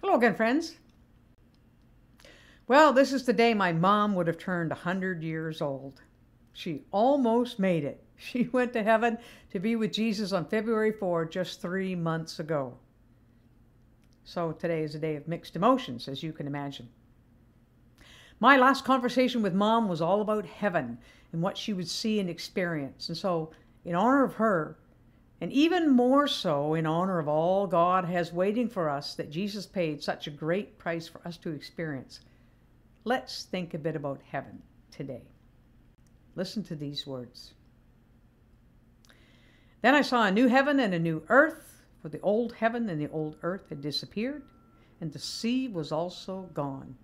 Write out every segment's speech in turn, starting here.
Hello again, friends. Well, this is the day my mom would have turned 100 years old. She almost made it. She went to heaven to be with Jesus on February 4, just three months ago. So today is a day of mixed emotions, as you can imagine. My last conversation with mom was all about heaven and what she would see and experience. And so, in honor of her, and even more so in honor of all God has waiting for us that Jesus paid such a great price for us to experience, let's think a bit about heaven today. Listen to these words. Then I saw a new heaven and a new earth, for the old heaven and the old earth had disappeared, and the sea was also gone.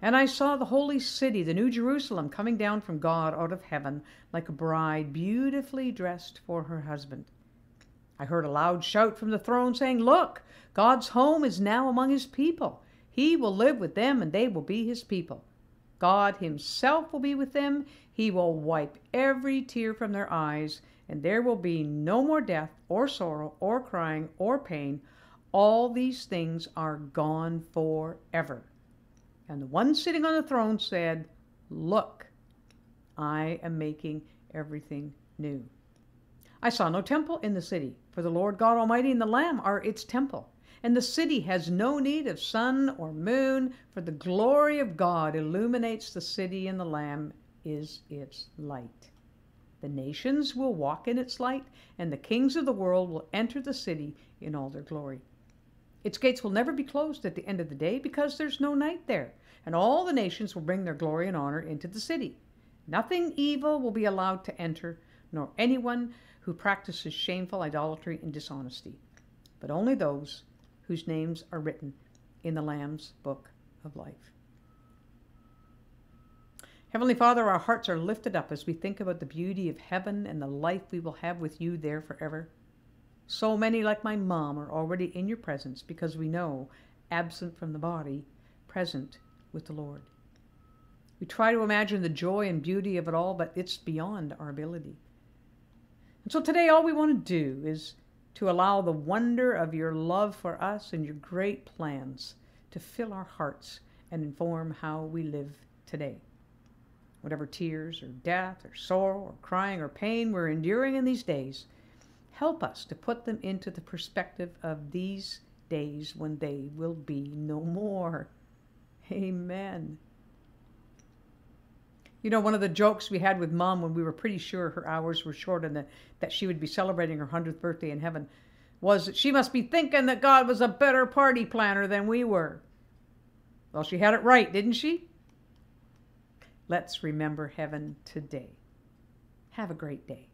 And I saw the holy city, the new Jerusalem, coming down from God out of heaven, like a bride beautifully dressed for her husband. I heard a loud shout from the throne saying, Look, God's home is now among his people. He will live with them, and they will be his people. God himself will be with them. He will wipe every tear from their eyes and there will be no more death, or sorrow, or crying, or pain. All these things are gone forever. And the one sitting on the throne said, Look, I am making everything new. I saw no temple in the city, for the Lord God Almighty and the Lamb are its temple. And the city has no need of sun or moon, for the glory of God illuminates the city, and the Lamb is its light. The nations will walk in its light, and the kings of the world will enter the city in all their glory. Its gates will never be closed at the end of the day because there's no night there, and all the nations will bring their glory and honor into the city. Nothing evil will be allowed to enter, nor anyone who practices shameful idolatry and dishonesty, but only those whose names are written in the Lamb's book of life. Heavenly Father, our hearts are lifted up as we think about the beauty of heaven and the life we will have with you there forever. So many, like my mom, are already in your presence because we know, absent from the body, present with the Lord. We try to imagine the joy and beauty of it all, but it's beyond our ability. So today, all we want to do is to allow the wonder of your love for us and your great plans to fill our hearts and inform how we live today whatever tears or death or sorrow or crying or pain we're enduring in these days, help us to put them into the perspective of these days when they will be no more. Amen. You know, one of the jokes we had with mom when we were pretty sure her hours were short and that, that she would be celebrating her 100th birthday in heaven was that she must be thinking that God was a better party planner than we were. Well, she had it right, didn't she? Let's remember heaven today. Have a great day.